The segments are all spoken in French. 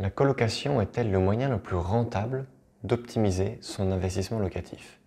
La colocation est-elle le moyen le plus rentable d'optimiser son investissement locatif?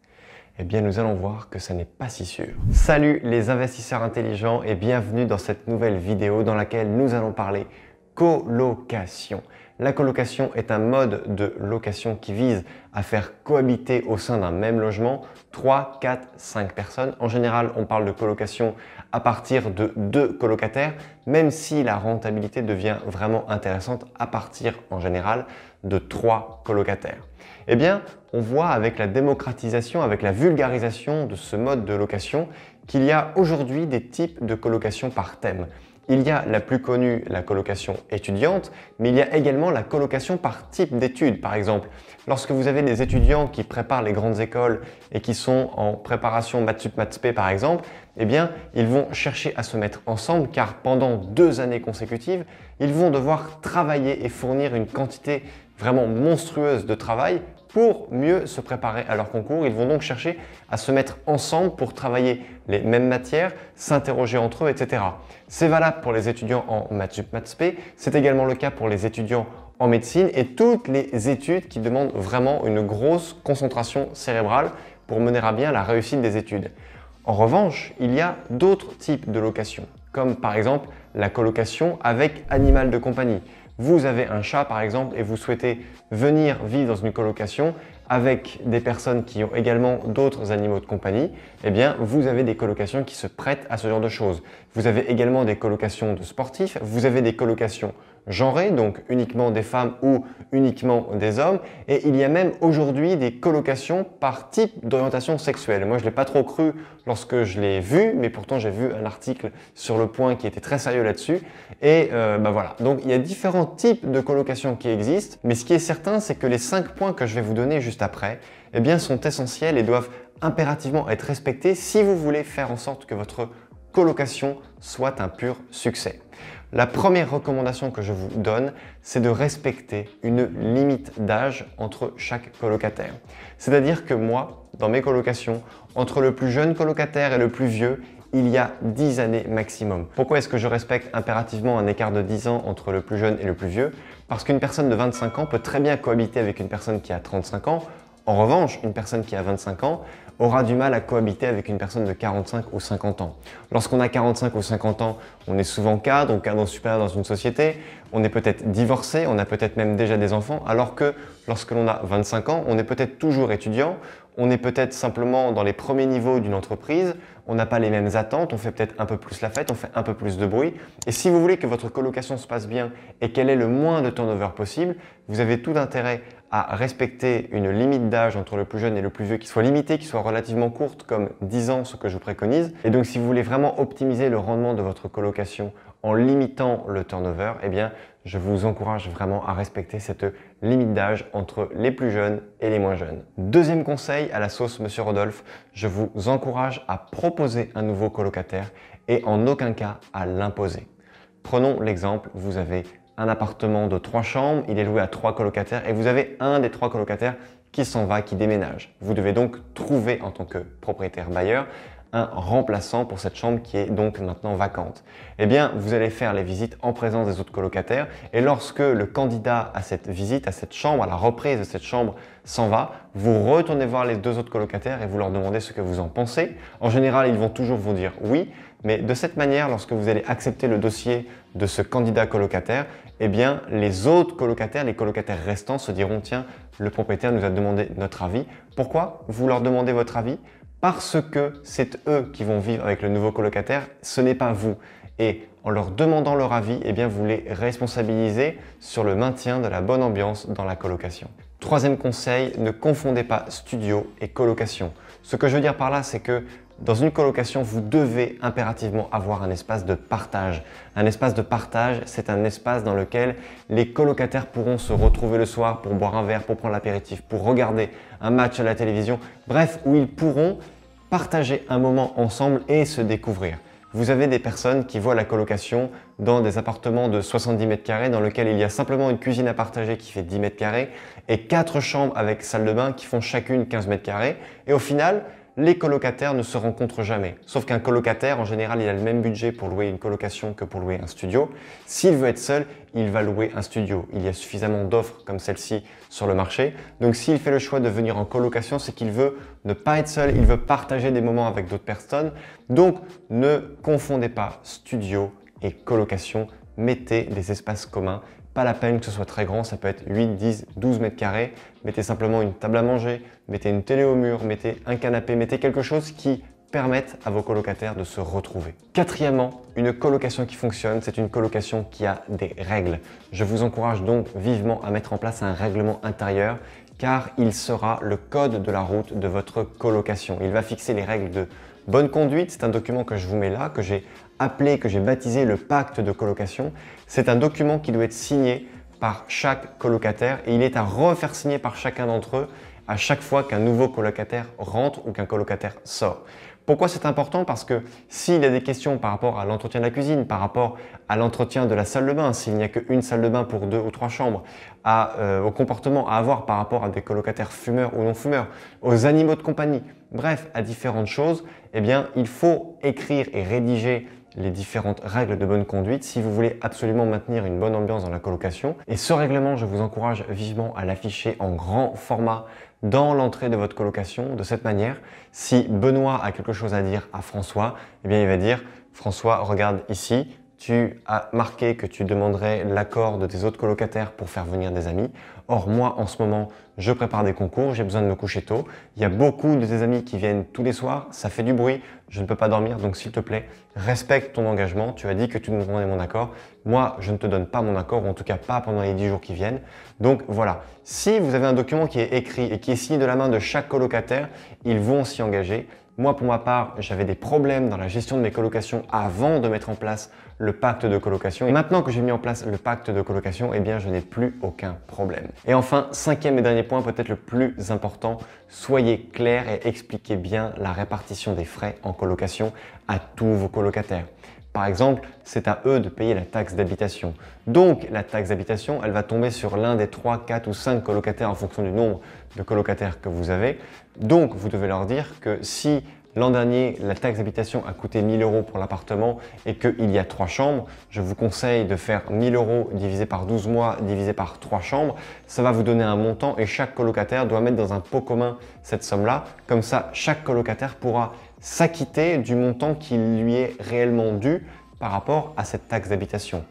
Eh bien, nous allons voir que ça n'est pas si sûr. Salut les investisseurs intelligents et bienvenue dans cette nouvelle vidéo dans laquelle nous allons parler colocation. La colocation est un mode de location qui vise à faire cohabiter au sein d'un même logement 3, 4, 5 personnes. En général, on parle de colocation à partir de deux colocataires, même si la rentabilité devient vraiment intéressante à partir en général de trois colocataires. Eh bien, on voit avec la démocratisation, avec la vulgarisation de ce mode de location, qu'il y a aujourd'hui des types de colocation par thème. Il y a la plus connue, la colocation étudiante, mais il y a également la colocation par type d'études. Par exemple, lorsque vous avez des étudiants qui préparent les grandes écoles et qui sont en préparation Matsup Matspé par exemple, eh bien, ils vont chercher à se mettre ensemble car pendant deux années consécutives, ils vont devoir travailler et fournir une quantité vraiment monstrueuse de travail pour mieux se préparer à leur concours. Ils vont donc chercher à se mettre ensemble pour travailler les mêmes matières, s'interroger entre eux, etc. C'est valable pour les étudiants en Matsup Matspé, c'est également le cas pour les étudiants en médecine et toutes les études qui demandent vraiment une grosse concentration cérébrale pour mener à bien la réussite des études. En revanche, il y a d'autres types de locations, comme par exemple la colocation avec animal de compagnie vous avez un chat par exemple et vous souhaitez venir vivre dans une colocation avec des personnes qui ont également d'autres animaux de compagnie, eh bien vous avez des colocations qui se prêtent à ce genre de choses. Vous avez également des colocations de sportifs, vous avez des colocations genrées, donc uniquement des femmes ou uniquement des hommes. Et il y a même aujourd'hui des colocations par type d'orientation sexuelle. Moi, je ne l'ai pas trop cru lorsque je l'ai vu, mais pourtant j'ai vu un article sur le point qui était très sérieux là-dessus. Et euh, bah voilà, donc il y a différents types de colocations qui existent, mais ce qui est certain, c'est que les cinq points que je vais vous donner juste après, eh bien, sont essentiels et doivent impérativement être respectés si vous voulez faire en sorte que votre colocation soit un pur succès. La première recommandation que je vous donne, c'est de respecter une limite d'âge entre chaque colocataire. C'est-à-dire que moi, dans mes colocations, entre le plus jeune colocataire et le plus vieux, il y a 10 années maximum. Pourquoi est-ce que je respecte impérativement un écart de 10 ans entre le plus jeune et le plus vieux? Parce qu'une personne de 25 ans peut très bien cohabiter avec une personne qui a 35 ans. En revanche, une personne qui a 25 ans aura du mal à cohabiter avec une personne de 45 ou 50 ans. Lorsqu'on a 45 ou 50 ans, on est souvent cadre ou cadre supérieur dans une société, on est peut-être divorcé, on a peut-être même déjà des enfants, alors que lorsque l'on a 25 ans, on est peut-être toujours étudiant, on est peut-être simplement dans les premiers niveaux d'une entreprise, on n'a pas les mêmes attentes, on fait peut-être un peu plus la fête, on fait un peu plus de bruit. Et si vous voulez que votre colocation se passe bien et qu'elle ait le moins de turnover possible, vous avez tout intérêt à respecter une limite d'âge entre le plus jeune et le plus vieux qui soit limitée, qui soit relativement courte, comme 10 ans, ce que je vous préconise. Et donc, si vous voulez vraiment optimiser le rendement de votre colocation en limitant le turnover, eh bien, je vous encourage vraiment à respecter cette limite d'âge entre les plus jeunes et les moins jeunes. Deuxième conseil à la sauce Monsieur Rodolphe, je vous encourage à proposer un nouveau colocataire et en aucun cas à l'imposer. Prenons l'exemple, vous avez un appartement de trois chambres, il est loué à trois colocataires et vous avez un des trois colocataires qui s'en va, qui déménage. Vous devez donc trouver en tant que propriétaire bailleur un remplaçant pour cette chambre qui est donc maintenant vacante. Eh bien, vous allez faire les visites en présence des autres colocataires et lorsque le candidat à cette visite, à cette chambre, à la reprise de cette chambre s'en va, vous retournez voir les deux autres colocataires et vous leur demandez ce que vous en pensez. En général, ils vont toujours vous dire oui, mais de cette manière, lorsque vous allez accepter le dossier de ce candidat colocataire, eh bien, les autres colocataires, les colocataires restants se diront tiens, le propriétaire nous a demandé notre avis. Pourquoi vous leur demandez votre avis? Parce que c'est eux qui vont vivre avec le nouveau colocataire, ce n'est pas vous. Et en leur demandant leur avis, eh bien, vous les responsabilisez sur le maintien de la bonne ambiance dans la colocation. Troisième conseil, ne confondez pas studio et colocation. Ce que je veux dire par là, c'est que dans une colocation, vous devez impérativement avoir un espace de partage. Un espace de partage, c'est un espace dans lequel les colocataires pourront se retrouver le soir pour boire un verre, pour prendre l'apéritif, pour regarder un match à la télévision. Bref, où ils pourront partager un moment ensemble et se découvrir. Vous avez des personnes qui voient la colocation dans des appartements de 70 mètres carrés dans lequel il y a simplement une cuisine à partager qui fait 10 mètres carrés et quatre chambres avec salle de bain qui font chacune 15 mètres carrés. Et au final, les colocataires ne se rencontrent jamais. Sauf qu'un colocataire, en général, il a le même budget pour louer une colocation que pour louer un studio. S'il veut être seul, il va louer un studio. Il y a suffisamment d'offres comme celle-ci sur le marché. Donc s'il fait le choix de venir en colocation, c'est qu'il veut ne pas être seul, il veut partager des moments avec d'autres personnes. Donc ne confondez pas studio et colocation. Mettez des espaces communs pas la peine que ce soit très grand, ça peut être 8, 10, 12 mètres carrés. Mettez simplement une table à manger, mettez une télé au mur, mettez un canapé, mettez quelque chose qui permette à vos colocataires de se retrouver. Quatrièmement, une colocation qui fonctionne, c'est une colocation qui a des règles. Je vous encourage donc vivement à mettre en place un règlement intérieur car il sera le code de la route de votre colocation. Il va fixer les règles de bonne conduite. C'est un document que je vous mets là, que j'ai appelé, que j'ai baptisé le pacte de colocation. C'est un document qui doit être signé par chaque colocataire et il est à refaire signer par chacun d'entre eux à chaque fois qu'un nouveau colocataire rentre ou qu'un colocataire sort. Pourquoi c'est important? Parce que s'il y a des questions par rapport à l'entretien de la cuisine, par rapport à l'entretien de la salle de bain, s'il n'y a qu'une salle de bain pour deux ou trois chambres, euh, au comportement à avoir par rapport à des colocataires fumeurs ou non fumeurs, aux animaux de compagnie, bref, à différentes choses, eh bien, il faut écrire et rédiger les différentes règles de bonne conduite si vous voulez absolument maintenir une bonne ambiance dans la colocation. Et ce règlement, je vous encourage vivement à l'afficher en grand format dans l'entrée de votre colocation. De cette manière, si Benoît a quelque chose à dire à François, eh bien il va dire François, regarde ici, tu as marqué que tu demanderais l'accord de tes autres colocataires pour faire venir des amis. Or, moi, en ce moment, je prépare des concours, j'ai besoin de me coucher tôt. Il y a beaucoup de tes amis qui viennent tous les soirs, ça fait du bruit, je ne peux pas dormir, donc s'il te plaît, respecte ton engagement. Tu as dit que tu nous donnais mon accord. Moi, je ne te donne pas mon accord, ou en tout cas pas pendant les 10 jours qui viennent. Donc voilà, si vous avez un document qui est écrit et qui est signé de la main de chaque colocataire, ils vont s'y engager. Moi, pour ma part, j'avais des problèmes dans la gestion de mes colocations avant de mettre en place le pacte de colocation. Et maintenant que j'ai mis en place le pacte de colocation, eh bien, je n'ai plus aucun problème. Et enfin, cinquième et dernier point, peut-être le plus important, soyez clair et expliquez bien la répartition des frais en colocation à tous vos colocataires. Par exemple, c'est à eux de payer la taxe d'habitation. Donc, la taxe d'habitation, elle va tomber sur l'un des 3, 4 ou 5 colocataires en fonction du nombre de colocataires que vous avez. Donc, vous devez leur dire que si L'an dernier, la taxe d'habitation a coûté 1000 euros pour l'appartement et qu'il y a 3 chambres. Je vous conseille de faire 1000 euros divisé par 12 mois divisé par 3 chambres. Ça va vous donner un montant et chaque colocataire doit mettre dans un pot commun cette somme-là. Comme ça, chaque colocataire pourra s'acquitter du montant qui lui est réellement dû par rapport à cette taxe d'habitation.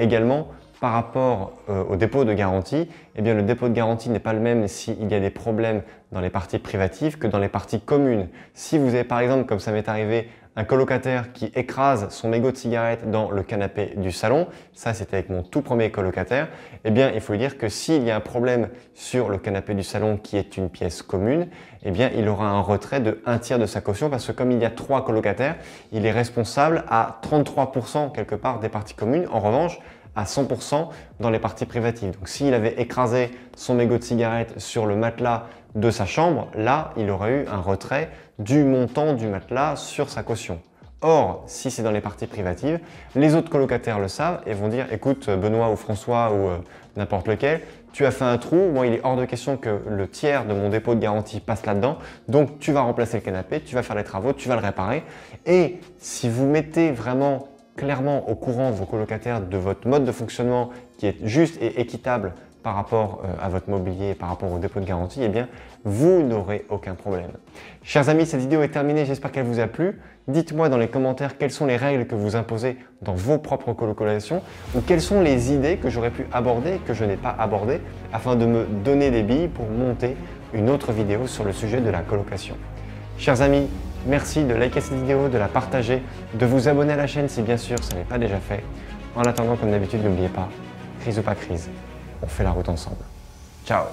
Également, par rapport euh, au dépôt de garantie, eh bien, le dépôt de garantie n'est pas le même s'il y a des problèmes dans les parties privatives que dans les parties communes. Si vous avez par exemple, comme ça m'est arrivé, un colocataire qui écrase son mégot de cigarette dans le canapé du salon, ça c'était avec mon tout premier colocataire, eh bien il faut dire que s'il y a un problème sur le canapé du salon qui est une pièce commune, eh bien il aura un retrait de un tiers de sa caution parce que comme il y a trois colocataires, il est responsable à 33% quelque part des parties communes. En revanche, à 100% dans les parties privatives. Donc s'il avait écrasé son mégot de cigarette sur le matelas de sa chambre, là, il aurait eu un retrait du montant du matelas sur sa caution. Or, si c'est dans les parties privatives, les autres colocataires le savent et vont dire écoute, Benoît ou François ou euh, n'importe lequel, tu as fait un trou, moi il est hors de question que le tiers de mon dépôt de garantie passe là-dedans, donc tu vas remplacer le canapé, tu vas faire les travaux, tu vas le réparer. Et si vous mettez vraiment clairement au courant vos colocataires de votre mode de fonctionnement qui est juste et équitable par rapport euh, à votre mobilier, par rapport au dépôt de garantie, eh bien, vous n'aurez aucun problème. Chers amis, cette vidéo est terminée, j'espère qu'elle vous a plu. Dites-moi dans les commentaires quelles sont les règles que vous imposez dans vos propres colocations ou quelles sont les idées que j'aurais pu aborder que je n'ai pas abordées afin de me donner des billes pour monter une autre vidéo sur le sujet de la colocation. Chers amis, Merci de liker cette vidéo, de la partager, de vous abonner à la chaîne si bien sûr ce n'est pas déjà fait. En attendant, comme d'habitude, n'oubliez pas, crise ou pas crise, on fait la route ensemble. Ciao